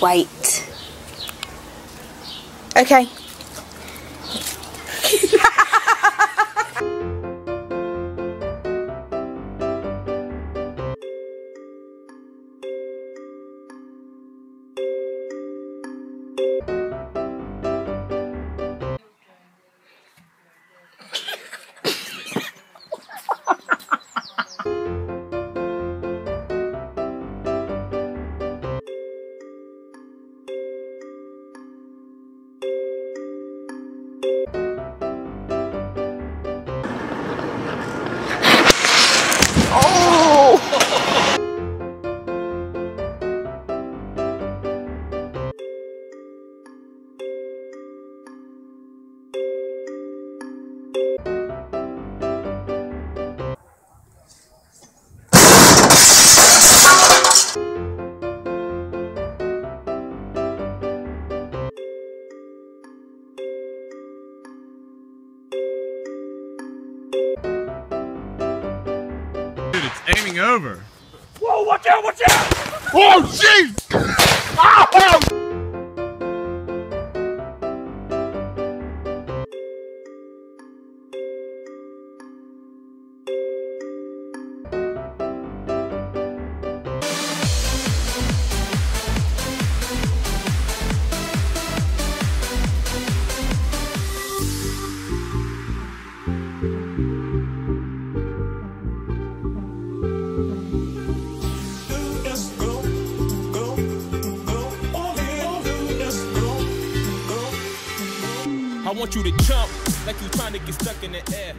wait. Okay. Dude, it's aiming over. Whoa, watch out, watch out! Oh, jeez! I want you to jump like you're trying to get stuck in the air.